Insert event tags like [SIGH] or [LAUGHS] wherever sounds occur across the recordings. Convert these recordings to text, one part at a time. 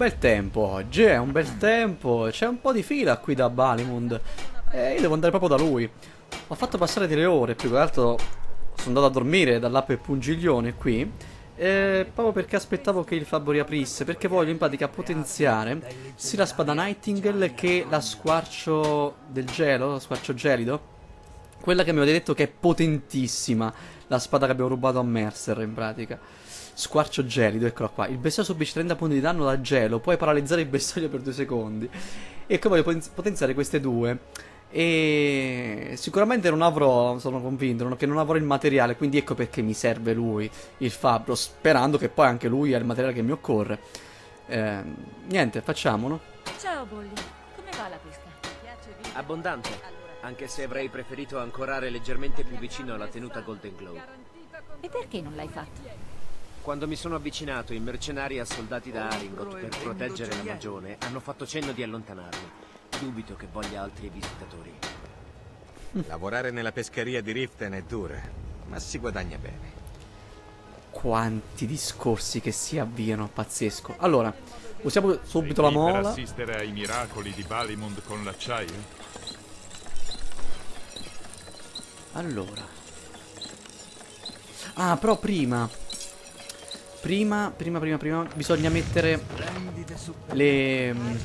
bel tempo oggi, è un bel tempo. C'è un po' di fila qui da Balimund. E io devo andare proprio da lui. Ho fatto passare delle ore, più che altro sono andato a dormire dall'app Pungiglione qui. Eh, proprio perché aspettavo che il fabbro riaprisse. Perché voglio in pratica potenziare sia la spada Nightingale che la squarcio del gelo, la squarcio gelido. Quella che mi avete detto che è potentissima. La spada che abbiamo rubato a Mercer in pratica. Squarcio gelido, eccola qua. Il bersaglio subisce 30 punti di danno da gelo. Puoi paralizzare il bersaglio per due secondi. E come voglio potenziare queste due. E sicuramente non avrò, sono convinto, che non avrò il materiale, quindi ecco perché mi serve lui, il fabbro, sperando che poi anche lui ha il materiale che mi occorre. Eh, niente, facciamolo. Ciao Bolly, come va la pesca? Abbondante, anche se avrei preferito ancorare leggermente più vicino alla tenuta Golden Glow. E perché non l'hai fatto? Quando mi sono avvicinato, i mercenari assoldati da Aringot per proteggere la magione hanno fatto cenno di allontanarmi. Dubito che voglia altri visitatori. Lavorare nella pescheria di Riften è dura, ma si guadagna bene. Quanti discorsi che si avviano, pazzesco. Allora, usiamo subito la mola. per assistere ai miracoli di Balimund con l'acciaio? Allora. Ah, però prima. Prima, prima, prima, prima bisogna mettere le mm,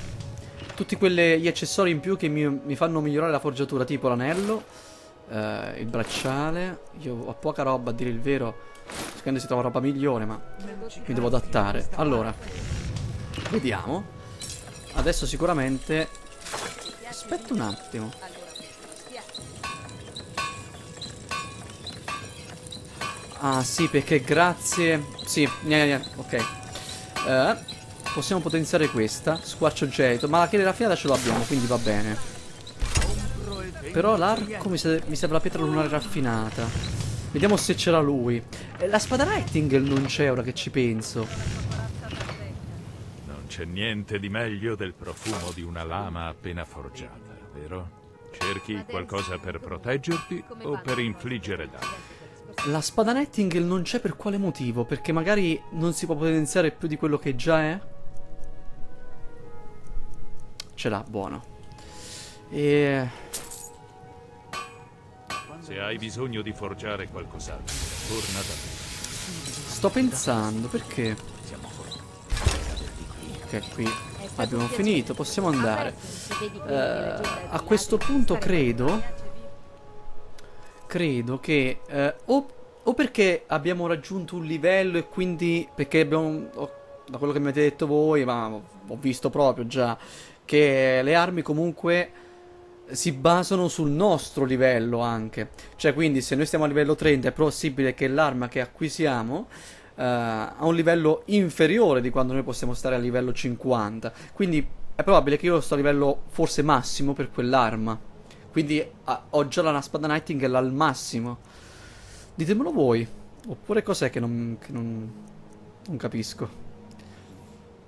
tutti quegli accessori in più che mi, mi, fanno migliorare la forgiatura, tipo l'anello, eh, il bracciale. Io ho poca roba, a dire il vero. Secondo si trova roba migliore, ma mi devo adattare. Allora, vediamo. Adesso sicuramente... Aspetta un attimo. Ah sì, perché grazie... Sì, niente, niente, ok. Eh, possiamo potenziare questa. Squarcio gelido. Ma la chiede raffinata ce l'abbiamo, quindi va bene. Però l'arco mi, serve, mi serve la pietra lunare raffinata. Vediamo se c'era lui. Eh, la spada Nightingale non c'è ora che ci penso. Non c'è niente di meglio del profumo di una lama appena forgiata, vero? Cerchi qualcosa per proteggerti o per infliggere danni? La spada Nightingale non c'è per quale motivo? Perché magari non si può potenziare più di quello che già è? Ce l'ha, buono. E... Se hai bisogno di forgiare qualcos'altro, torna da me. Sto pensando, perché? Ok, qui abbiamo finito, possiamo andare. Uh, a questo punto credo credo che eh, o, o, perché abbiamo raggiunto un livello e quindi perché abbiamo oh, da quello che mi avete detto voi ma ho visto proprio già che le armi comunque si basano sul nostro livello anche cioè quindi se noi stiamo a livello 30 è possibile che l'arma che acquisiamo Uh, a un livello inferiore di quando noi possiamo stare a livello 50. Quindi è probabile che io sto a livello forse massimo per quell'arma. Quindi ho già la spada Nightingale al massimo. Ditemelo voi. Oppure cos'è che non, che non, non capisco.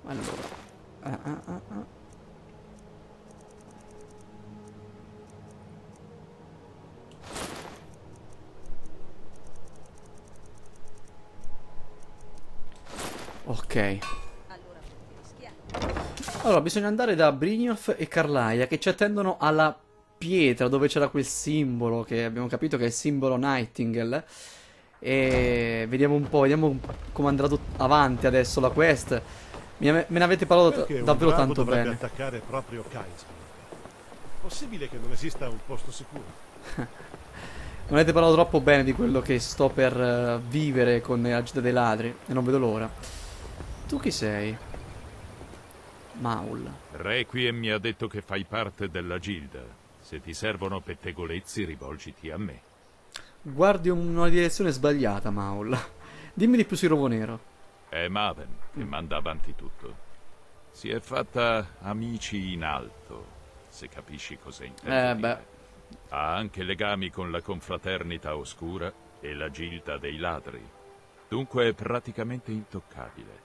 Allora. Ah, ah, ah, ah. Ok. Allora, bisogna andare da Brynjolf e Carlaia che ci attendono alla pietra dove c'era quel simbolo che abbiamo capito che è il simbolo Nightingale. E vediamo un po', vediamo come andrà avanti adesso la quest. Me ne avete parlato davvero tanto bene. attaccare proprio Kaiser. Possibile che non esista un posto sicuro? [LAUGHS] non avete parlato troppo bene di quello che sto per uh, vivere con la gita dei ladri e non vedo l'ora. Tu chi sei? Maul. Requiem mi ha detto che fai parte della gilda. Se ti servono pettegolezzi, rivolgiti a me. Guardi una direzione sbagliata, Maul. Dimmi di più sui Rovo Nero. È Maven che mm. manda avanti tutto. Si è fatta amici in alto, se capisci cosa intendo Eh, beh. Ha anche legami con la confraternita oscura e la gilda dei ladri. Dunque è praticamente intoccabile.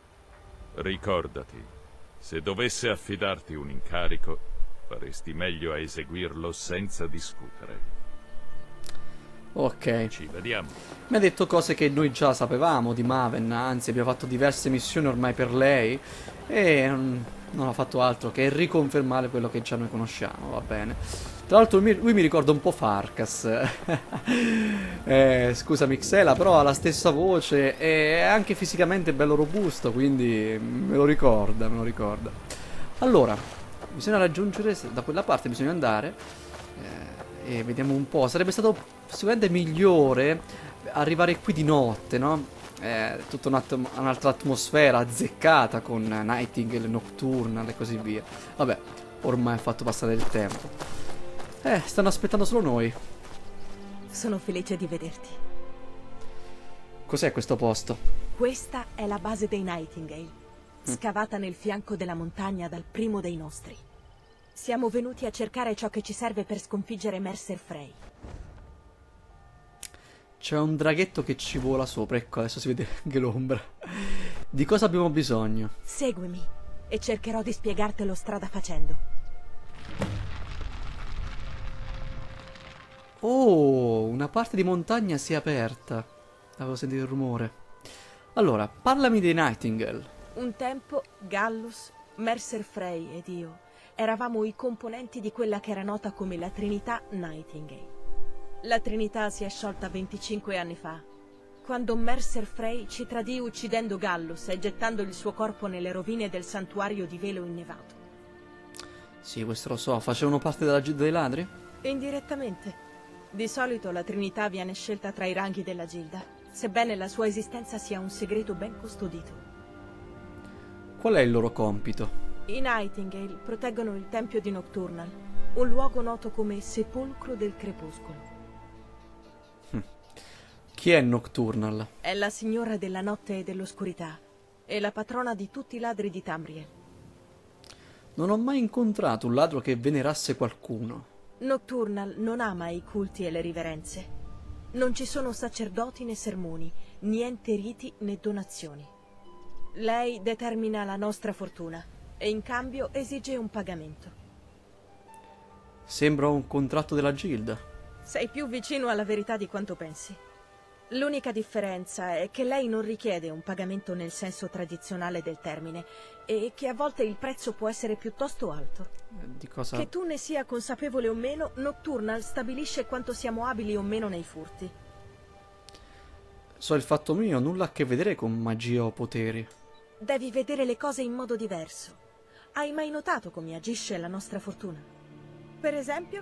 Ricordati, se dovesse affidarti un incarico, faresti meglio a eseguirlo senza discutere. Ok. Ci vediamo. Mi ha detto cose che noi già sapevamo di Maven, anzi abbiamo fatto diverse missioni ormai per lei e non ha fatto altro che riconfermare quello che già noi conosciamo, va bene. Tra l'altro lui, lui mi ricorda un po' Farkas. [LAUGHS] eh, scusa Mixela, però ha la stessa voce e è anche fisicamente bello robusto, quindi me lo ricorda, me lo ricorda. Allora, bisogna raggiungere, da quella parte bisogna andare eh, e vediamo un po'. Sarebbe stato sicuramente migliore arrivare qui di notte, no? Eh, tutta un'altra atmosfera azzeccata con Nightingale, Nocturnal e così via. Vabbè, ormai è fatto passare il tempo. Eh, stanno aspettando solo noi. Sono felice di vederti. Cos'è questo posto? Questa è la base dei Nightingale, scavata nel fianco della montagna dal primo dei nostri. Siamo venuti a cercare ciò che ci serve per sconfiggere Mercer Frey. C'è un draghetto che ci vola sopra, ecco, adesso si vede anche l'ombra. Di cosa abbiamo bisogno? Seguimi e cercherò di spiegartelo strada facendo. Oh, una parte di montagna si è aperta. Avevo sentito il rumore. Allora, parlami dei Nightingale. Un tempo Gallus, Mercer Frey ed io eravamo i componenti di quella che era nota come la Trinità Nightingale. La Trinità si è sciolta 25 anni fa, quando Mercer Frey ci tradì uccidendo Gallus e gettando il suo corpo nelle rovine del santuario di velo innevato. Sì, questo lo so. Facevano parte della Gilda dei ladri? Indirettamente. Di solito la Trinità viene scelta tra i ranghi della Gilda, sebbene la sua esistenza sia un segreto ben custodito. Qual è il loro compito? I Nightingale proteggono il Tempio di Nocturnal, un luogo noto come Sepolcro del Crepuscolo. Chi è Nocturnal? È la signora della notte e dell'oscurità e la patrona di tutti i ladri di Tamriel. Non ho mai incontrato un ladro che venerasse qualcuno. Nocturnal non ama i culti e le riverenze. Non ci sono sacerdoti né sermoni, niente riti né donazioni. Lei determina la nostra fortuna e in cambio esige un pagamento. Sembra un contratto della Gilda. Sei più vicino alla verità di quanto pensi. L'unica differenza è che lei non richiede un pagamento nel senso tradizionale del termine e che a volte il prezzo può essere piuttosto alto. Di cosa... Che tu ne sia consapevole o meno, Nocturnal stabilisce quanto siamo abili o meno nei furti. So il fatto mio, nulla a che vedere con magia o poteri. Devi vedere le cose in modo diverso. Hai mai notato come agisce la nostra fortuna? Per esempio,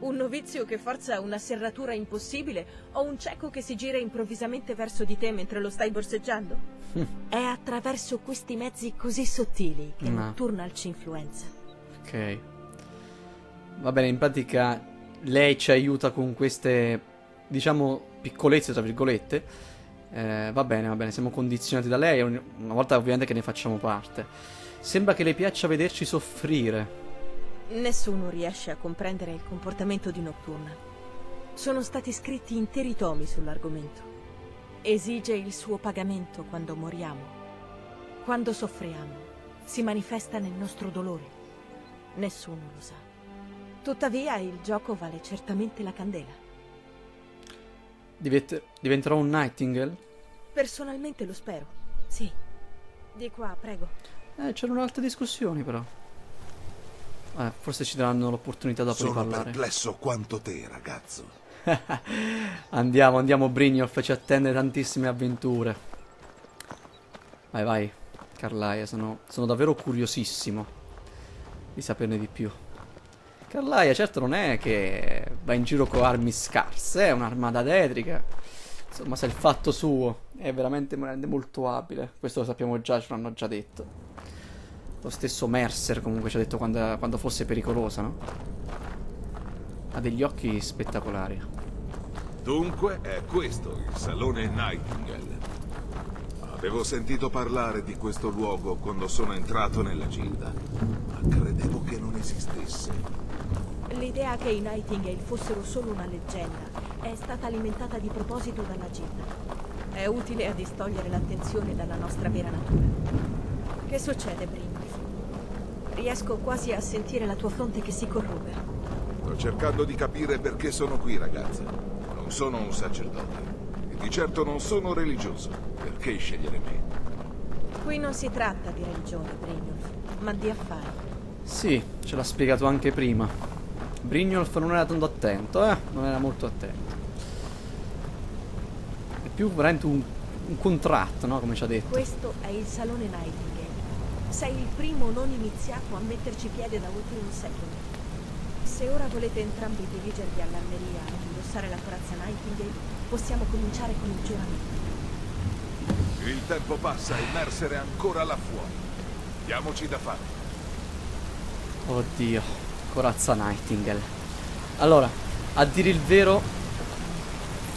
un novizio che forza una serratura impossibile o un cieco che si gira improvvisamente verso di te mentre lo stai borseggiando? [LAUGHS] È attraverso questi mezzi così sottili che No. Nocturnal ci influenza. Ok. Va bene, in pratica lei ci aiuta con queste, diciamo, piccolezze, tra virgolette. Eh, va bene, va bene, siamo condizionati da lei, una volta ovviamente che ne facciamo parte. Sembra che le piaccia vederci soffrire. Nessuno riesce a comprendere il comportamento di Nocturnal. Sono stati scritti interi tomi sull'argomento. Esige il suo pagamento quando moriamo. Quando soffriamo, si manifesta nel nostro dolore. Nessuno lo sa. Tuttavia il gioco vale certamente la candela. Divent- diventerò un Nightingale? Personalmente lo spero. Sì. Di qua, prego. Eh, c'erano altre discussioni però. Eh, forse ci daranno l'opportunità dopo di Sono parlare. perplesso quanto te, ragazzo. [LAUGHS] andiamo, andiamo Brignoff, ci attende tantissime avventure. Vai, vai, Carlaia, sono, sono davvero curiosissimo di saperne di più. Carlaia certo non è che va in giro con armi scarse, è un'armata dedrica. Insomma, se il fatto suo, è veramente veramente molto abile. Questo lo sappiamo già, ce l'hanno già detto. Lo stesso Mercer comunque ci ha detto quando, quando fosse pericolosa, no? Ha degli occhi spettacolari. Dunque è questo il salone Nightingale. Avevo sentito parlare di questo luogo quando sono entrato nella Gilda, ma credevo che non esistesse. L'idea che i Nightingale fossero solo una leggenda è stata alimentata di proposito dalla Gilda. È utile a distogliere l'attenzione dalla nostra vera natura. Che succede, Brindisi? Riesco quasi a sentire la tua fronte che si corruga. Sto cercando di capire perché sono qui, ragazza. Non Non sono un sacerdote. Di certo non sono religioso. Perché scegliere me? Qui non si tratta di religione, Brynolf, ma di affari. Sì, ce l'ha spiegato anche prima. Brynolf non era tanto attento, eh? Non era molto attento. È più veramente un, un contratto, no? Come ci ha detto. Questo è il Salone Nightingale. Sei il primo non iniziato a metterci piede da oltre un secolo. Se ora volete entrambi dirigervi all'armeria e indossare la corazza Nightingale, possiamo cominciare con il giuramento. Il tempo passa e Mercer è ancora là fuori. Diamoci da fare. Oddio, corazza Nightingale. Allora, a dire il vero,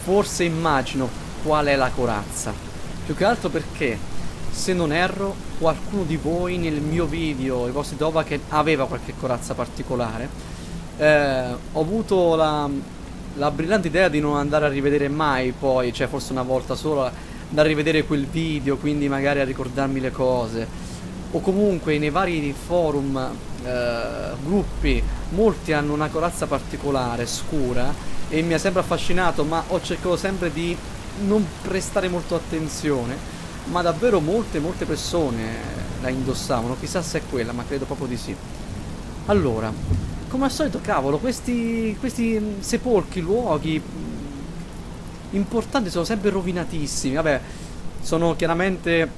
forse immagino qual è la corazza. Più che altro perché, se non erro, qualcuno di voi nel mio video, i vostri Dova, che aveva qualche corazza particolare. Eh, ho avuto la, la brillante idea di non andare a rivedere mai poi, cioè forse una volta solo, da rivedere quel video, quindi magari a ricordarmi le cose. O comunque nei vari forum, eh, gruppi, molti hanno una corazza particolare, scura, e mi ha sempre affascinato, ma ho cercato sempre di non prestare molto attenzione. Ma davvero molte, molte persone la indossavano, chissà se è quella, ma credo proprio di sì. Allora, come al solito, cavolo, questi, questi mh, sepolcri, luoghi mh, importanti sono sempre rovinatissimi. Vabbè, sono chiaramente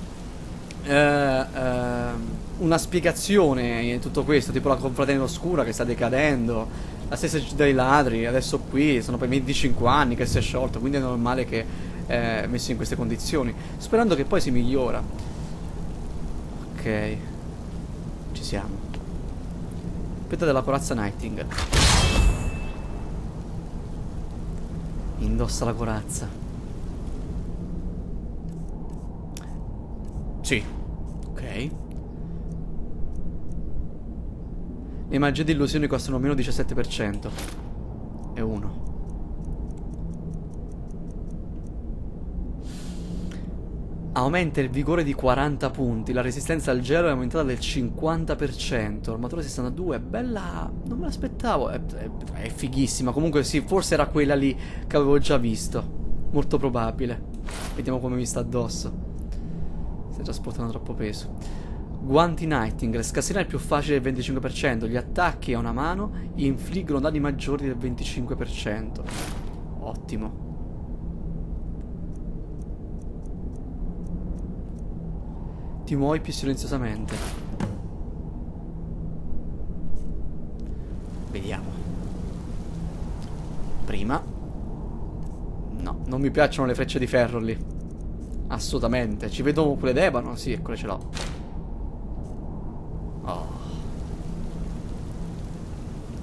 eh, eh, una spiegazione in tutto questo, tipo la confraternita oscura che sta decadendo, la stessa città dei ladri, adesso qui sono per 25 anni che si è sciolto, quindi è normale che è messo in queste condizioni, sperando che poi si migliora. Ok, ci siamo. Aspetta della corazza Nightingale. Indossa la corazza. Sì. Ok. Le magie di illusione costano meno 17%. E uno. Aumenta il vigore di 40 punti, la resistenza al gelo è aumentata del 50%, l'armatura 62, è bella... non me l'aspettavo, è, è, è fighissima, comunque sì, forse era quella lì che avevo già visto, molto probabile. Vediamo come mi sta addosso. Stai trasportando troppo peso. Guanti Nightingale, scassina è più facile del 25%, gli attacchi a una mano infliggono danni maggiori del 25%. Ottimo. Ti muovi più silenziosamente. Vediamo. Prima. No, non mi piacciono le frecce di ferro lì. Assolutamente. Ci vedo quelle d'ebano? Sì, quelle ce l'ho. Oh.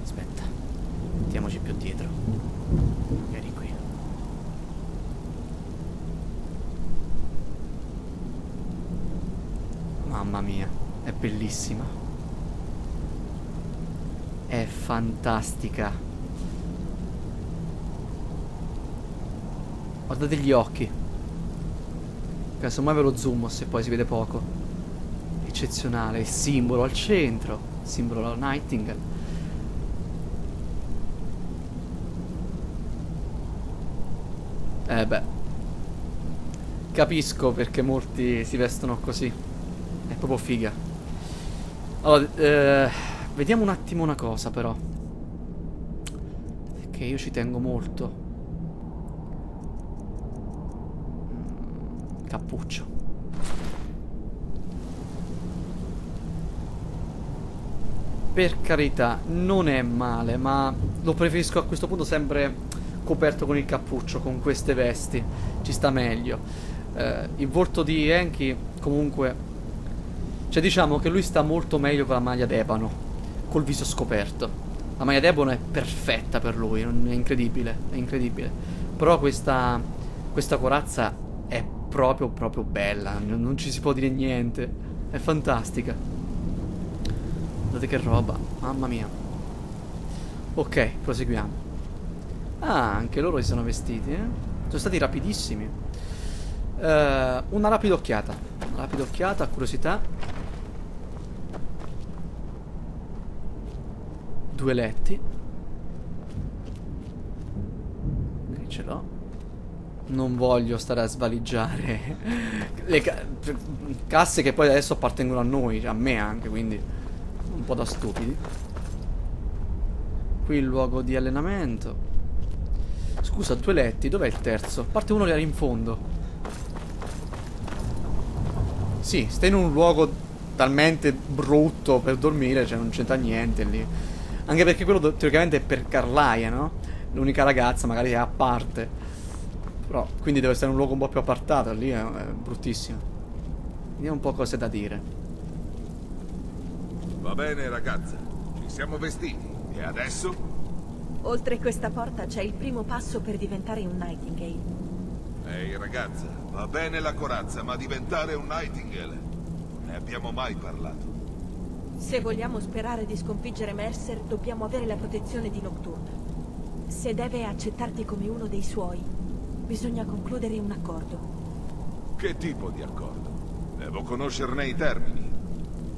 Aspetta. Mettiamoci più dietro. Vieni qui. Mamma mia, è bellissima. È fantastica. Guardate gli occhi. Casomai ve lo zoom se poi si vede poco. Eccezionale, il simbolo al centro, il simbolo della Nightingale. Eh beh. Capisco perché molti si vestono così. È proprio figa. Allora, eh, vediamo un attimo una cosa però. Perché io ci tengo molto. Mm, Cappuccio. Per carità, non è male, ma lo preferisco a questo punto sempre coperto con il cappuccio, con queste vesti. Ci sta meglio. Eh, il volto di Enki, comunque. Cioè, diciamo che lui sta molto meglio con la maglia d'ebano, col viso scoperto. La maglia d'ebano è perfetta per lui, è incredibile, è incredibile. Però questa, questa corazza è proprio, proprio bella, non ci si può dire niente. È fantastica. Guardate che roba, mamma mia. Ok, proseguiamo. Ah, anche loro si sono vestiti, eh? Sono stati rapidissimi. Eh, una rapida occhiata. Una rapida occhiata, curiosità. Due letti. Ok, dircelo. Non voglio stare a svaligiare [LAUGHS] le ca- casse che poi adesso appartengono a noi, a me anche, quindi un po' da stupidi. Qui il luogo di allenamento. Scusa, due letti, dov'è il terzo? Parte uno che era in fondo. Sì, stai in un luogo talmente brutto per dormire, cioè non c'entra niente lì. Anche perché quello teoricamente è per Carlaia, no? L'unica ragazza magari è a parte. Però, quindi deve essere un luogo un po' più appartato, lì è, è bruttissimo. Vediamo un po' cose da dire. Va bene, ragazza. Ci siamo vestiti. E adesso? Oltre questa porta c'è il primo passo per diventare un Nightingale. Ehi, ragazza, va bene la corazza, ma diventare un Nightingale? Non ne abbiamo mai parlato. Se vogliamo sperare di sconfiggere Mercer, dobbiamo avere la protezione di Nocturne. Se deve accettarti come uno dei suoi, bisogna concludere un accordo. Che tipo di accordo? Devo conoscerne i termini.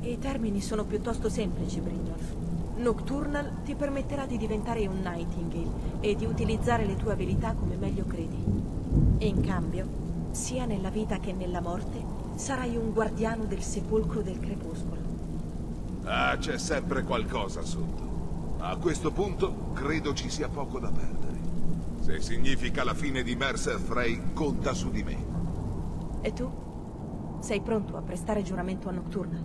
I termini sono piuttosto semplici, Brynolf. Nocturnal ti permetterà di diventare un Nightingale e di utilizzare le tue abilità come meglio credi. In cambio, sia nella vita che nella morte, sarai un guardiano del sepolcro del crepuscolo. Ah, c'è sempre qualcosa sotto. A questo punto, credo ci sia poco da perdere. Se significa la fine di Mercer Frey, conta su di me. E tu? Sei pronto a prestare giuramento a Nocturnal?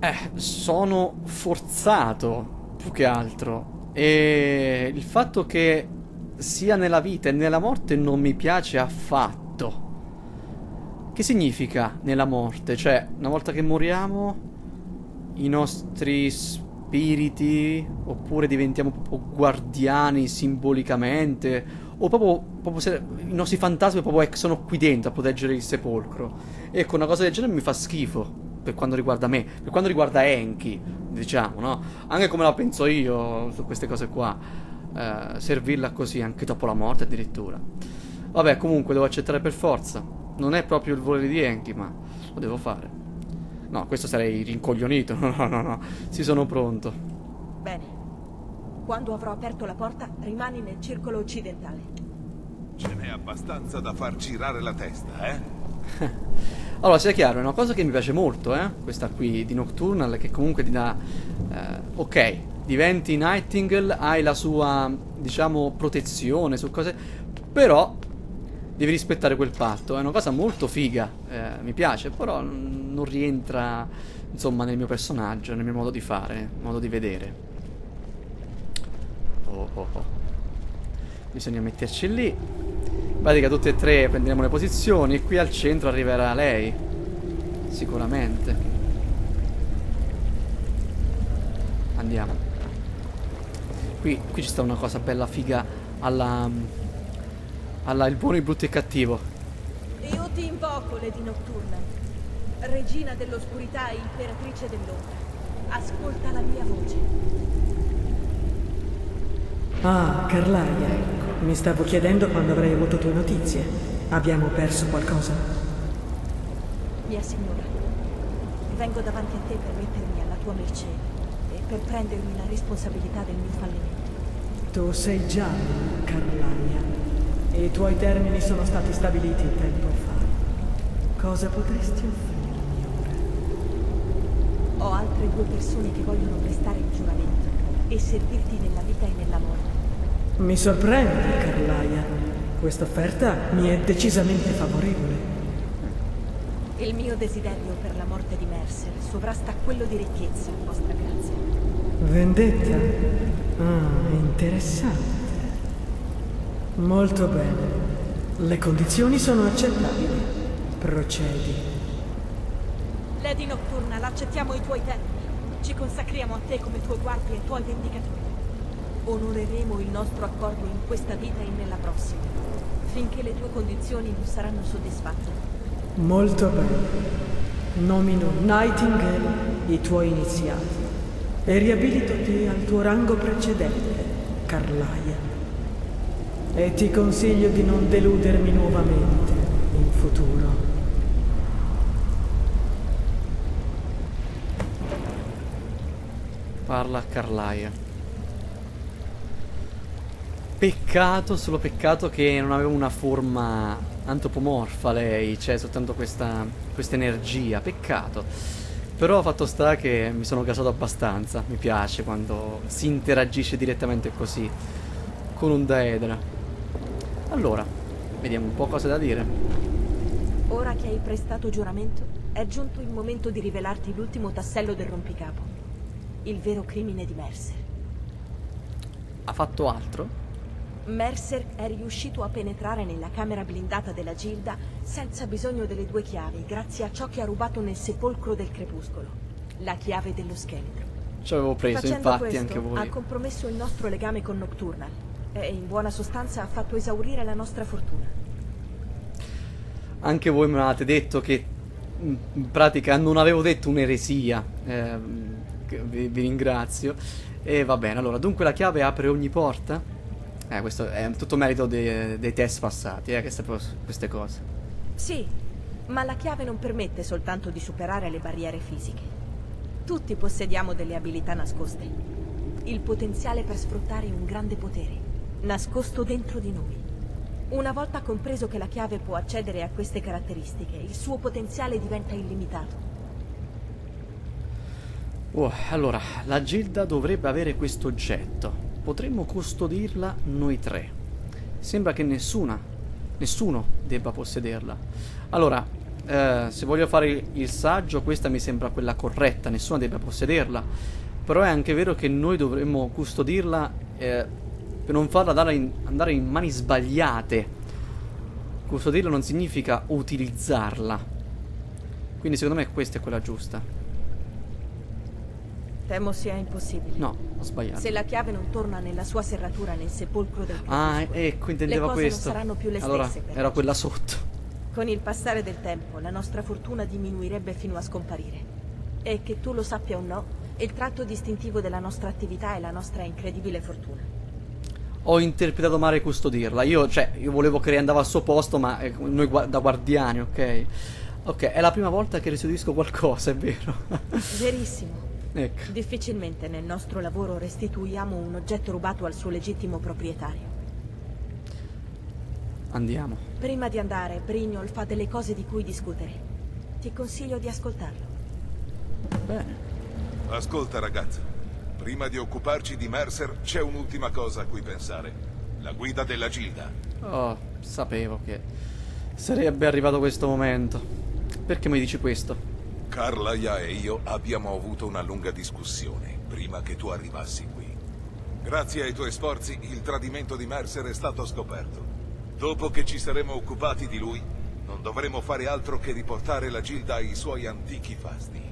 Eh, sono forzato più che altro. E il fatto che sia nella vita e nella morte non mi piace affatto. Che significa nella morte? Cioè, una volta che moriamo, i nostri spiriti, oppure diventiamo proprio guardiani simbolicamente, o proprio, proprio se, i nostri fantasmi proprio sono qui dentro a proteggere il sepolcro. Ecco, una cosa del genere mi fa schifo per quanto riguarda me, per quanto riguarda Enki, diciamo, no? Anche come la penso io su queste cose qua, eh, servirla così anche dopo la morte addirittura. Vabbè, comunque devo accettare per forza. Non è proprio il volere di Enki, ma lo devo fare. No, questo sarei rincoglionito. [LAUGHS] No, no, no, no. Sì, sono pronto. Bene. Quando avrò aperto la porta, rimani nel circolo occidentale. Ce n'è abbastanza da far girare la testa, eh? [LAUGHS] allora, sia chiaro, è una cosa che mi piace molto, eh? Questa qui di Nocturnal, che comunque ti dà... Eh, ok, diventi Nightingale, hai la sua, diciamo, protezione su cose... Però devi rispettare quel patto. È una cosa molto figa, eh, mi piace, però non rientra, insomma, nel mio personaggio, nel mio modo di fare, modo di vedere. Oh, oh, oh. Bisogna metterci lì. In pratica tutte e tre prenderemo le posizioni e qui al centro arriverà lei. Sicuramente. Andiamo. Qui, qui ci sta una cosa bella figa alla alla il buono, il brutto e il cattivo. Io ti invoco, Lady Nocturna. Regina dell'oscurità e imperatrice dell'ombra. Ascolta la mia voce. Ah, Carlaia. Mi stavo chiedendo quando avrei avuto tue notizie. Abbiamo perso qualcosa? Mia signora, vengo davanti a te per mettermi alla tua mercé e per prendermi la responsabilità del mio fallimento. Tu sei già Carlaia. I tuoi termini sono stati stabiliti tempo fa. Cosa potresti offrirmi ora? Ho altre due persone che vogliono prestare il giuramento e servirti nella vita e nella morte. Mi sorprende, Carlaia. Questa offerta mi è decisamente favorevole. Il mio desiderio per la morte di Mercer sovrasta quello di ricchezza, vostra grazia. Vendetta? Ah, interessante. Molto bene. Le condizioni sono accettabili. Procedi. Lady Nocturna, l'accettiamo i tuoi termini. Ci consacriamo a te come tuoi guardie e tuoi vendicatori. Onoreremo il nostro accordo in questa vita e nella prossima, finché le tue condizioni non saranno soddisfatte. Molto bene. Nomino Nightingale i tuoi iniziati e riabilito te al tuo rango precedente, Carlaia. E ti consiglio di non deludermi nuovamente in futuro. Parla a Carlaia. Peccato, solo peccato che non aveva una forma antropomorfa lei, c'è soltanto questa, questa energia, peccato. Però fatto sta che mi sono gasato abbastanza, mi piace quando si interagisce direttamente così con un daedra. Allora, vediamo un po' cosa da dire. Ora che hai prestato giuramento, è giunto il momento di rivelarti l'ultimo tassello del rompicapo. Il vero crimine di Mercer. Ha fatto altro? Mercer è riuscito a penetrare nella camera blindata della Gilda senza bisogno delle due chiavi, grazie a ciò che ha rubato nel sepolcro del crepuscolo. La chiave dello scheletro. Ci avevo preso, Facendo infatti, questo, anche voi. ha compromesso il nostro legame con Nocturnal e in buona sostanza ha fatto esaurire la nostra fortuna. Anche voi mi avete detto che in pratica non avevo detto un'eresia. che vi, vi ringrazio. E va bene, allora, dunque la chiave apre ogni porta? Eh, questo è tutto merito dei, dei test passati, eh, queste, queste cose. Sì, ma la chiave non permette soltanto di superare le barriere fisiche. Tutti possediamo delle abilità nascoste. Il potenziale per sfruttare un grande potere, nascosto dentro di noi. Una volta compreso che la chiave può accedere a queste caratteristiche, il suo potenziale diventa illimitato. Oh, allora, la Gilda dovrebbe avere questo oggetto. Potremmo custodirla noi tre. Sembra che nessuna, nessuno debba possederla. Allora, eh, se voglio fare il saggio, questa mi sembra quella corretta, nessuno debba possederla. Però è anche vero che noi dovremmo custodirla eh, per non farla andare in, andare in mani sbagliate. Custodirla non significa utilizzarla. Quindi secondo me questa è quella giusta. Temo sia impossibile. No, ho sbagliato. Se la chiave non torna nella sua serratura nel sepolcro del Ah, ecco, intendeva le cose questo. non saranno più le allora, era quella sotto. Con il passare del tempo, la nostra fortuna diminuirebbe fino a scomparire. E che tu lo sappia o no, il tratto distintivo della nostra attività è la nostra incredibile fortuna. Ho interpretato male custodirla. Io, cioè, io volevo che lei andava al suo posto, ma eh, noi gua- da guardiani, ok? Ok, è la prima volta che restituisco qualcosa, è vero. [LAUGHS] Verissimo. ecco. Difficilmente nel nostro lavoro restituiamo un oggetto rubato al suo legittimo proprietario. Andiamo. Prima di andare, Brignol fa delle cose di cui discutere. Ti consiglio di ascoltarlo. Bene. Ascolta ragazza, prima di occuparci di Mercer c'è un'ultima cosa a cui pensare. La guida della Gilda. Oh, sapevo che sarebbe arrivato questo momento. Perché mi dici questo? Carlaia e io abbiamo avuto una lunga discussione prima che tu arrivassi qui. Grazie ai tuoi sforzi il tradimento di Mercer è stato scoperto. Dopo che ci saremo occupati di lui, non dovremo fare altro che riportare la Gilda ai suoi antichi fasti.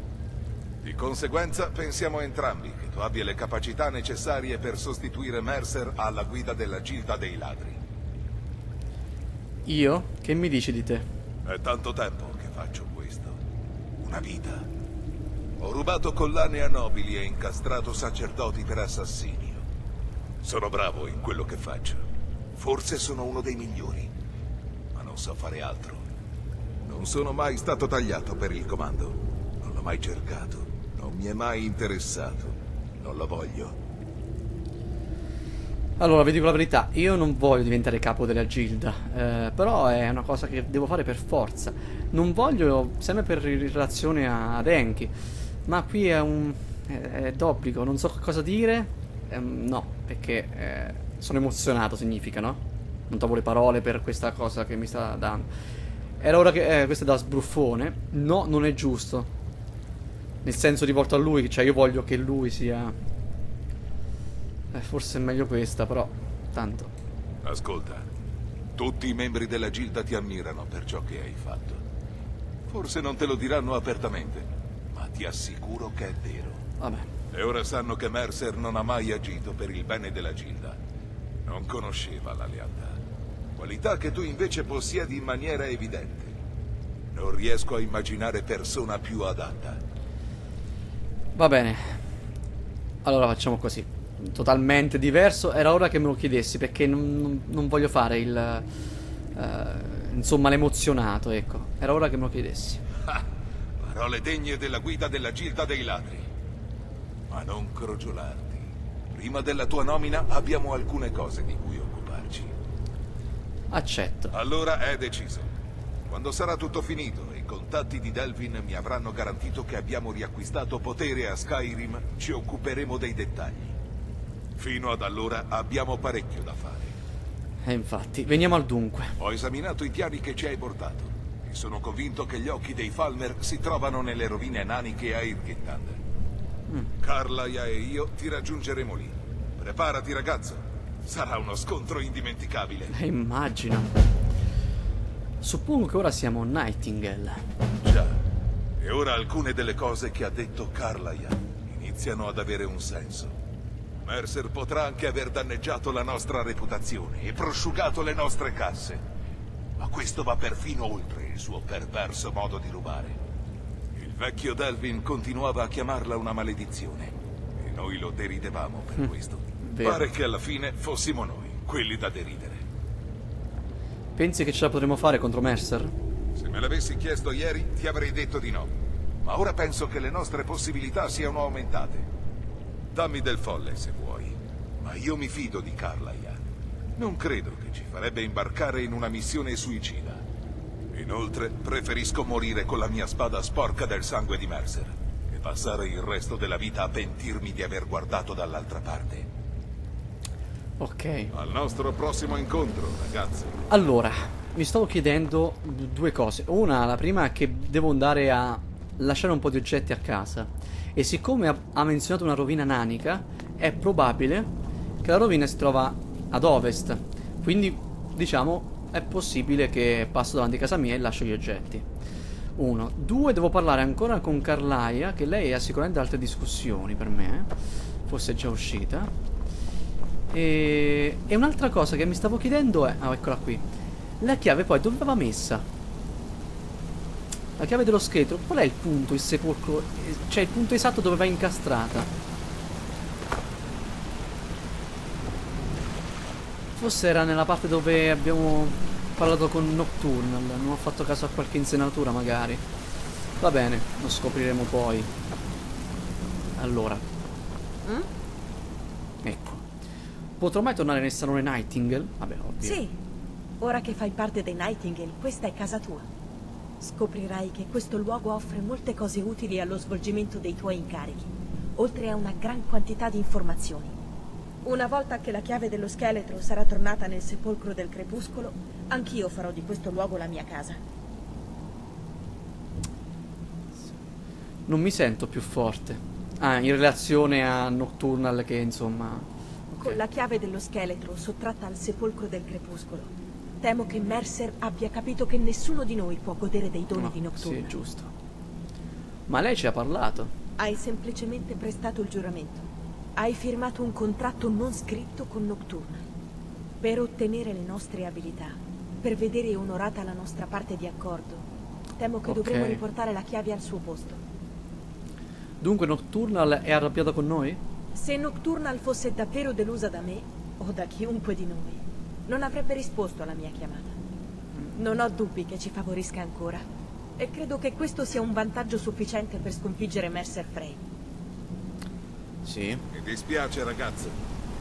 Di conseguenza pensiamo entrambi che tu abbia le capacità necessarie per sostituire Mercer alla guida della Gilda dei Ladri. Io? Che mi dici di te? È tanto tempo che faccio questo. Una vita. Ho rubato collane a nobili e incastrato sacerdoti per assassinio. Sono bravo in quello che faccio. Forse sono uno dei migliori, ma non so fare altro. Non sono mai stato tagliato per il comando. Non l'ho mai cercato. Non mi è mai interessato. Non lo voglio. Allora, vi dico la verità, io non voglio diventare capo della Gilda, eh, però è una cosa che devo fare per forza. Non voglio, sempre per relazione a- ad Enki, ma qui è un... è, è d'obbligo, non so cosa dire, ehm, no, perché eh, sono emozionato, significa, no? Non trovo le parole per questa cosa che mi sta dando. Era ora che... Eh, questo è da sbruffone, no, non è giusto. Nel senso rivolto a lui, cioè io voglio che lui sia... Eh, forse è meglio questa, però tanto. Ascolta, tutti i membri della Gilda ti ammirano per ciò che hai fatto. Forse non te lo diranno apertamente, ma ti assicuro che è vero. Vabbè. E ora sanno che Mercer non ha mai agito per il bene della Gilda. Non conosceva la lealtà. Qualità che tu invece possiedi in maniera evidente. Non riesco a immaginare persona più adatta. Va bene. Allora facciamo così. Totalmente diverso. Era ora che me lo chiedessi perché non, non- non voglio fare il... eh, insomma l'emozionato, ecco. Era ora che me lo chiedessi. Parole degne della guida della Gilda dei Ladri. Ma non crogiolarti. Prima della tua nomina abbiamo alcune cose di cui occuparci. Accetto. Allora è deciso. Quando sarà tutto finito contatti di Delvin mi avranno garantito che abbiamo riacquistato potere a Skyrim, ci occuperemo dei dettagli. Fino ad allora abbiamo parecchio da fare. E infatti, veniamo al dunque. Ho esaminato i piani che ci hai portato e sono convinto che gli occhi dei Falmer si trovano nelle rovine naniche a Irgitland. Carlaia e io ti raggiungeremo lì. Preparati ragazzo, sarà uno scontro indimenticabile. Eh, immagino. Suppongo che ora siamo Nightingale. Già, e ora alcune delle cose che ha detto Carlaia iniziano ad avere un senso. Mercer potrà anche aver danneggiato la nostra reputazione e prosciugato le nostre casse. Ma questo va perfino oltre il suo perverso modo di rubare. Il vecchio Delvin continuava a chiamarla una maledizione e noi lo deridevamo per questo. vero. Pare che alla fine fossimo noi, quelli da deridere. Pensi che ce la potremo fare contro Mercer? Se me l'avessi chiesto ieri, ti avrei detto di no. Ma ora penso che le nostre possibilità siano aumentate. Dammi del folle se vuoi, ma io mi fido di Carlaia. Non credo che ci farebbe imbarcare in una missione suicida. Inoltre, preferisco morire con la mia spada sporca del sangue di Mercer e passare il resto della vita a pentirmi di aver guardato dall'altra parte. Ok. Al nostro prossimo incontro, ragazzi. Allora, mi stavo chiedendo due cose. Una, la prima è che devo andare a lasciare un po' di oggetti a casa. E siccome ha, ha menzionato una rovina nanica, è probabile che la rovina si trova ad ovest. Quindi, diciamo, è possibile che passo davanti a casa mia e lascio gli oggetti. Uno. Due, devo parlare ancora con Carlaia, che lei ha sicuramente altre discussioni per me. Forse è già uscita. E, e un'altra cosa che mi stavo chiedendo è... Ah, eccola qui. La chiave poi dove va messa? La chiave dello scheletro, qual è il punto, il sepolcro? eh, Cioè il punto esatto dove va incastrata? Forse era nella parte dove abbiamo parlato con Nocturnal, non ho fatto caso a qualche insenatura magari. Va bene, lo scopriremo poi. Allora. Ecco. Potrò mai tornare nel salone Nightingale? Vabbè, ovvio. Sì, ora che fai parte dei Nightingale, questa è casa tua. Scoprirai che questo luogo offre molte cose utili allo svolgimento dei tuoi incarichi, oltre a una gran quantità di informazioni. Una volta che la chiave dello scheletro sarà tornata nel sepolcro del crepuscolo, anch'io farò di questo luogo la mia casa. Non mi sento più forte. Ah, in relazione a Nocturnal che insomma... Con la chiave dello scheletro sottratta al sepolcro del crepuscolo, temo che Mercer abbia capito che nessuno di noi può godere dei doni No, di Nocturna. Sì, giusto. Ma lei ci ha parlato. Hai semplicemente prestato il giuramento. Hai firmato un contratto non scritto con Nocturna. Per ottenere le nostre abilità, per vedere onorata la nostra parte di accordo, temo che Ok. dovremo riportare la chiave al suo posto. Dunque Nocturnal è arrabbiato con noi? Se Nocturnal fosse davvero delusa da me, o da chiunque di noi, non avrebbe risposto alla mia chiamata. Non ho dubbi che ci favorisca ancora. E credo che questo sia un vantaggio sufficiente per sconfiggere Mercer Frey. Sì. Mi dispiace, ragazzo.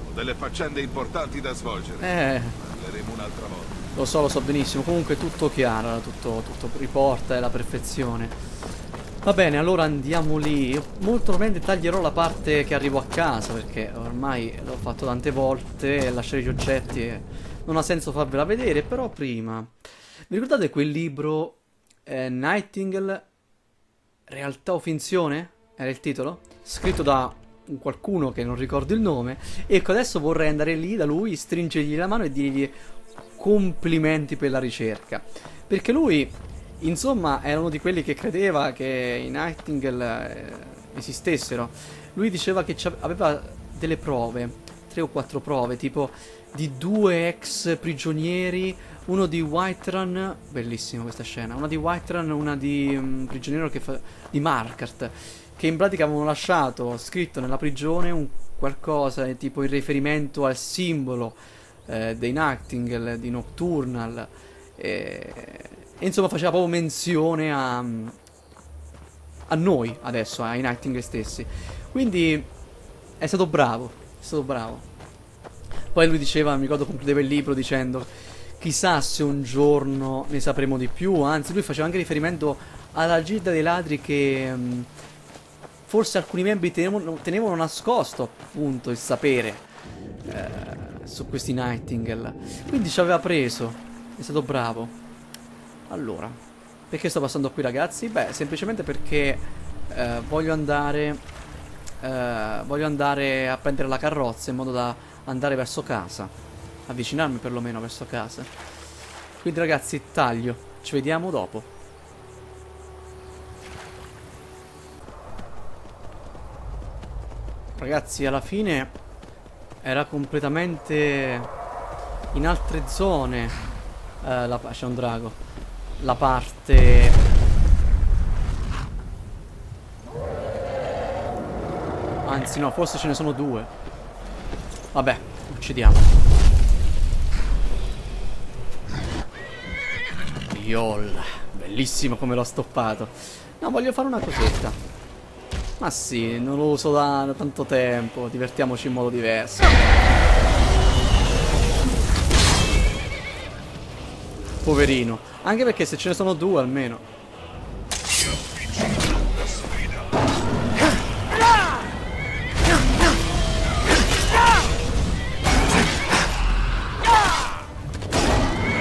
Ho delle faccende importanti da svolgere. Eh, Parleremo un'altra volta. lo so, lo so benissimo. Comunque tutto chiaro, tutto, tutto riporta è la perfezione. Va bene, allora andiamo lì. Molto probabilmente taglierò la parte che arrivo a casa perché ormai l'ho fatto tante volte. Lasciare gli oggetti non ha senso farvela vedere. Però prima, vi ricordate quel libro eh, Nightingale Realtà o finzione? Era il titolo? Scritto da un qualcuno che non ricordo il nome. Ecco, adesso vorrei andare lì da lui, stringergli la mano e dirgli complimenti per la ricerca. Perché lui, insomma, era uno di quelli che credeva che i Nightingale eh, esistessero. Lui diceva che aveva delle prove, tre o quattro prove, tipo di due ex prigionieri, uno di Whiterun, bellissima questa scena, una di Whiterun, una di un prigioniero fa, di Markart, che in pratica avevano lasciato scritto nella prigione un qualcosa eh, tipo in riferimento al simbolo eh, dei Nightingale, di Nocturnal, e, e insomma faceva proprio menzione a, a noi adesso, ai Nightingale stessi. Quindi è stato bravo, è stato bravo. Poi lui diceva, mi ricordo concludeva il libro dicendo Chissà se un giorno ne sapremo di più. Anzi, lui faceva anche riferimento alla gilda dei ladri che mh, forse alcuni membri tenevano, tenevano nascosto appunto il sapere eh, su questi Nightingale. Quindi ci aveva preso. È stato bravo. Allora, perché sto passando qui ragazzi? Beh, semplicemente perché eh, voglio andare eh, voglio andare a prendere la carrozza in modo da andare verso casa. Avvicinarmi perlomeno verso casa. Quindi ragazzi, taglio. Ci vediamo dopo. Ragazzi, alla fine era completamente in altre zone. Eh, c'è un drago. La parte Anzi no, forse ce ne sono due. Vabbè, uccidiamo. Yol. Bellissimo come l'ho stoppato. No, voglio fare una cosetta. Ma sì, non lo uso da, tanto tempo. Divertiamoci in modo diverso. Poverino. Anche perché se ce ne sono due almeno.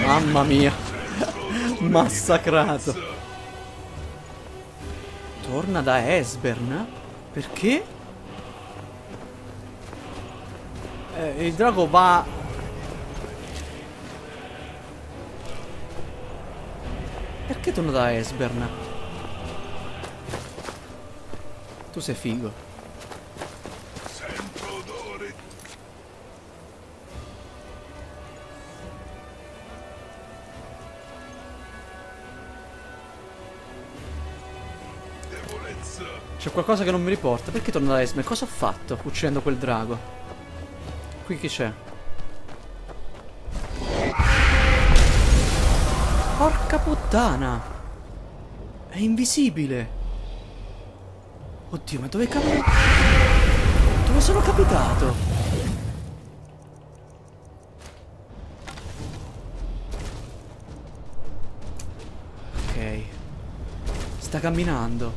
Mamma mia. [LAUGHS] Massacrato. Torna da Esbern? Perché? Eh, il drago va... Perché torna da Esbern? Tu sei figo. C'è qualcosa che non mi riporta. Perché torna da Esme? Cosa ho fatto uccidendo quel drago? Qui chi c'è? Puttana! È invisibile! Oddio, ma dove cavolo... Dove sono capitato? Ok. Sta camminando.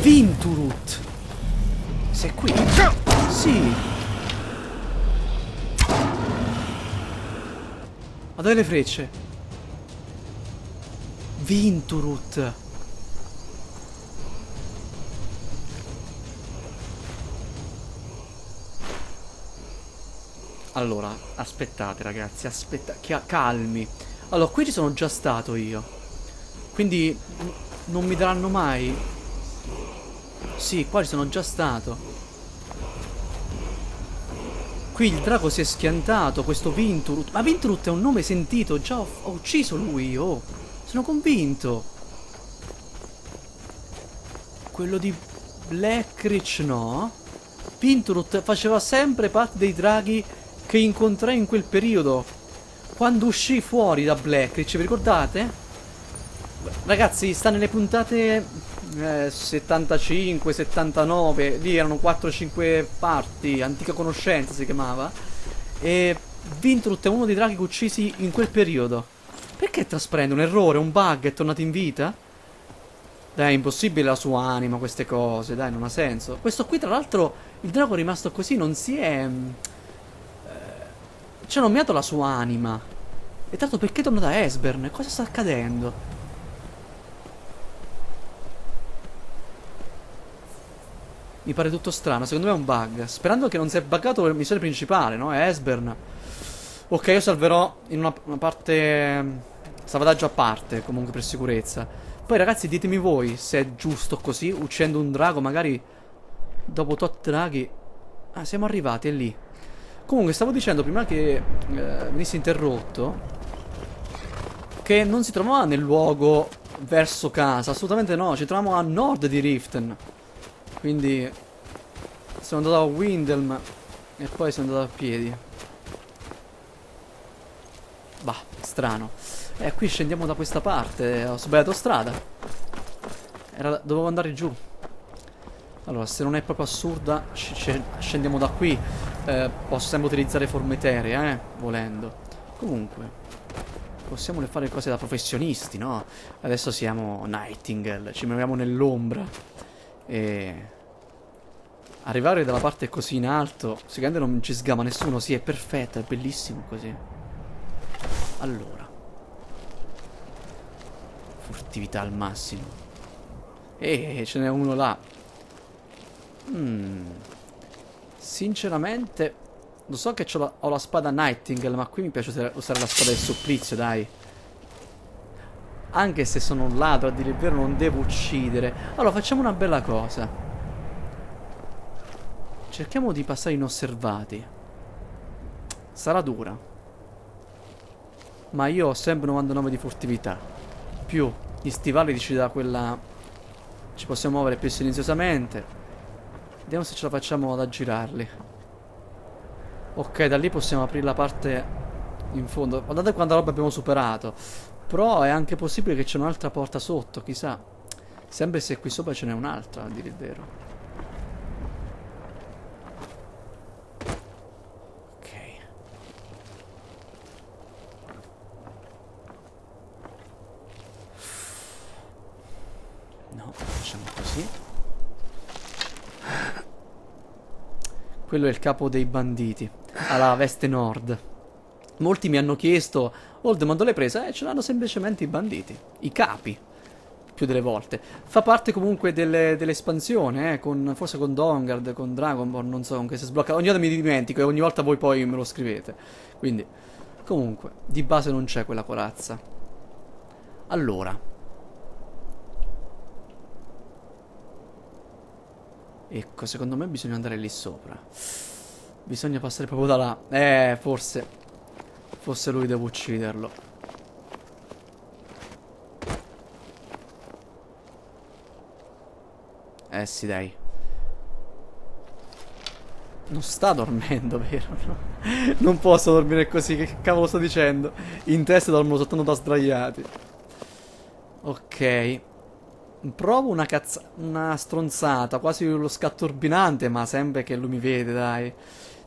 Vinturut. Sei qui? Sì. Dove le frecce? Vinturut. Allora, aspettate ragazzi, aspettate, calmi. Allora, qui ci sono già stato io. Quindi non mi daranno mai sì, qua ci sono già stato. Qui il drago si è schiantato, questo Vinturut. Ma Vinturut è un nome sentito, già ho, ho ucciso lui, oh. Sono convinto. Quello di Blackridge no? Vinturut faceva sempre parte dei draghi che incontrai in quel periodo. Quando uscì fuori da Blackridge, vi ricordate? Ragazzi, sta nelle puntate eh, 75, 79, lì erano 4-5 parti, antica conoscenza si chiamava. E Vintrut è uno dei draghi uccisi in quel periodo. Perché trasprende un errore, un bug, è tornato in vita? Dai, è impossibile la sua anima, queste cose, dai, non ha senso. Questo qui, tra l'altro, il drago è rimasto così, non si è... Eh, ci ha nominato la sua anima. E tanto perché torna da Esbern? Cosa sta accadendo? Mi pare tutto strano, secondo me è un bug. Sperando che non sia buggato la missione principale, no? È Esbern. Ok, io salverò in una, una parte... Salvataggio a parte, comunque per sicurezza. Poi ragazzi ditemi voi se è giusto così, uccidendo un drago, magari dopo tot draghi... Ah, siamo arrivati, è lì. Comunque, stavo dicendo prima che eh, venissi interrotto che non si trovava nel luogo verso casa, assolutamente no, ci troviamo a nord di Riften. Quindi sono andato a Windelm e poi sono andato a piedi. Bah, strano. E eh, qui scendiamo da questa parte. Ho sbagliato strada. Era, dovevo andare giù. Allora, se non è proprio assurda, sc- sc- scendiamo da qui. Eh, posso sempre utilizzare forme eteree, eh, volendo. Comunque, possiamo fare cose da professionisti, no? Adesso siamo Nightingale, ci muoviamo nell'ombra. E... Arrivare dalla parte così in alto, sicuramente non ci sgama nessuno, sì, è perfetto, è bellissimo così. Allora. Furtività al massimo. E ce n'è uno là. Mm. Sinceramente, lo so che la, ho la spada Nightingale, ma qui mi piace usare la spada del supplizio, dai. Anche se sono un ladro, a dire il vero, non devo uccidere. Allora, facciamo una bella cosa. Cerchiamo di passare inosservati. Sarà dura. Ma io ho sempre 99 di furtività. Più gli stivali dici da quella... Ci possiamo muovere più silenziosamente. Vediamo se ce la facciamo ad aggirarli. Ok, da lì possiamo aprire la parte in fondo. Guardate quanta roba abbiamo superato. Però è anche possibile che c'è un'altra porta sotto, chissà. Sempre se qui sopra ce n'è un'altra, a dire il vero. Quello è il capo dei banditi. Alla veste nord. Molti mi hanno chiesto, Oldemond l'hai presa? Eh, ce l'hanno semplicemente i banditi. I capi. Più delle volte. Fa parte comunque dell'espansione, eh, con, forse con Dongard, con Dragonborn, non so, con che si sblocca. Ogni volta mi dimentico e ogni volta voi poi me lo scrivete. Quindi, comunque, di base non c'è quella corazza. Allora, Ecco, secondo me bisogna andare lì sopra. Bisogna passare proprio da là. Eh, forse. Forse lui devo ucciderlo. Eh sì, dai. Non sta dormendo, [LAUGHS] vero? No? Non posso dormire così, che cavolo sto dicendo? In testa dormono soltanto da sdraiati. Ok. Provo una cazza... una stronzata, quasi lo scatto urbinante, ma sempre che lui mi vede, dai.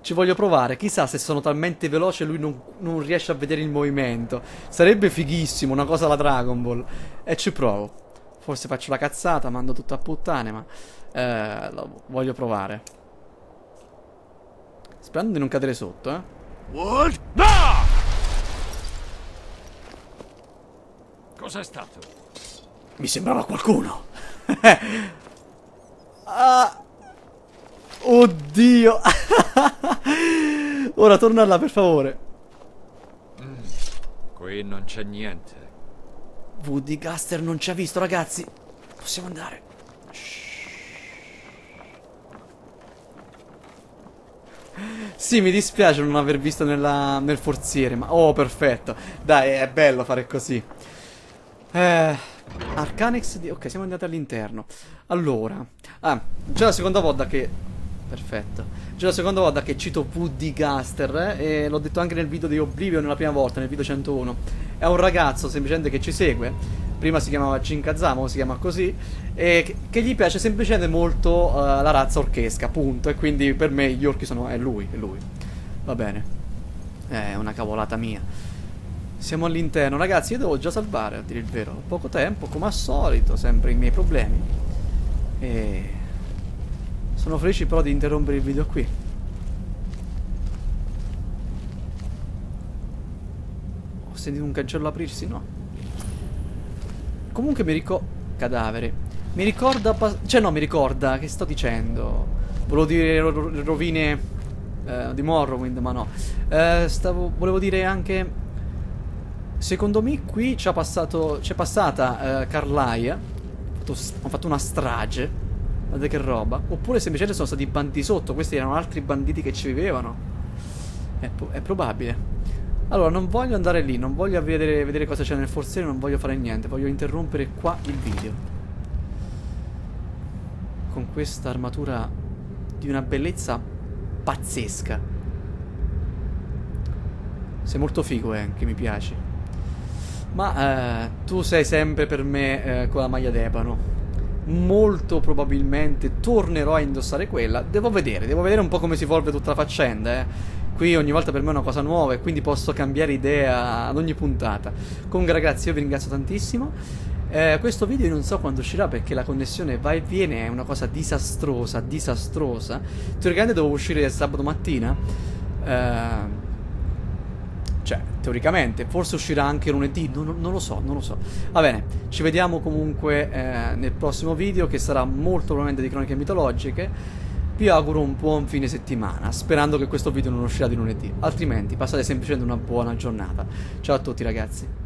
Ci voglio provare, chissà se sono talmente veloce lui non, non riesce a vedere il movimento. Sarebbe fighissimo, una cosa alla Dragon Ball. E ci provo. Forse faccio la cazzata, mando tutto a puttane, ma... Eh, lo voglio provare. Sperando di non cadere sotto, eh. What? No! Cos'è stato? Mi sembrava qualcuno. [LAUGHS] ah. Oddio. [LAUGHS] Ora torna là, per favore. Mm, qui non c'è niente. Woody Gaster non ci ha visto, ragazzi. Possiamo andare. Sì, mi dispiace non aver visto nella, nel forziere, ma... Oh, perfetto. Dai, è bello fare così. Eh... Arcanex di... Ok, siamo andati all'interno. Allora... Ah, già la seconda volta che... Perfetto. Già la seconda volta che cito Woody Gaster eh, e l'ho detto anche nel video di Oblivion la prima volta, nel video 101. È un ragazzo semplicemente che ci segue. Prima si chiamava Jinkazama, si chiama così. E che, che gli piace semplicemente molto uh, la razza orchesca, punto. E quindi per me gli orchi sono... è lui, è lui. Va bene. È una cavolata mia. Siamo all'interno. Ragazzi, io devo già salvare, a dire il vero. Ho poco tempo, come al solito, sempre i miei problemi. E... Sono felice però di interrompere il video qui. Ho sentito un cancello aprirsi? No. Comunque mi ricorda... Cadavere. Mi ricorda... Cioè no, mi ricorda... Che sto dicendo? Volevo dire ro rovine... Eh, di Morrowind, ma no. Eh, stavo... Volevo dire anche... Secondo me qui c'è passato. C'è passata uh, Carlaia. Ho fatto una strage. Guardate che roba. Oppure semplicemente sono stati banditi sotto. Questi erano altri banditi che ci vivevano. È, è probabile. Allora, non voglio andare lì. Non voglio vedere, vedere cosa c'è nel forziere. Non voglio fare niente. Voglio interrompere qua il video. Con questa armatura di una bellezza pazzesca. Sei molto figo, eh, che mi piaci. Ma eh, tu sei sempre per me eh, con la maglia d'ebano. Molto probabilmente tornerò a indossare quella. Devo vedere, devo vedere un po' come si evolve tutta la faccenda, eh. Qui ogni volta per me è una cosa nuova e quindi posso cambiare idea ad ogni puntata. Comunque ragazzi, io vi ringrazio tantissimo. Eh, questo video non so quando uscirà perché la connessione va e viene, è una cosa disastrosa, disastrosa. Teoricamente dovevo uscire sabato mattina. Eh, cioè, teoricamente, forse uscirà anche lunedì, non, non, lo so, non lo so. Va bene, ci vediamo comunque eh, nel prossimo video che sarà molto probabilmente di croniche mitologiche. Vi auguro un buon fine settimana, sperando che questo video non uscirà di lunedì, altrimenti passate semplicemente una buona giornata. Ciao a tutti ragazzi.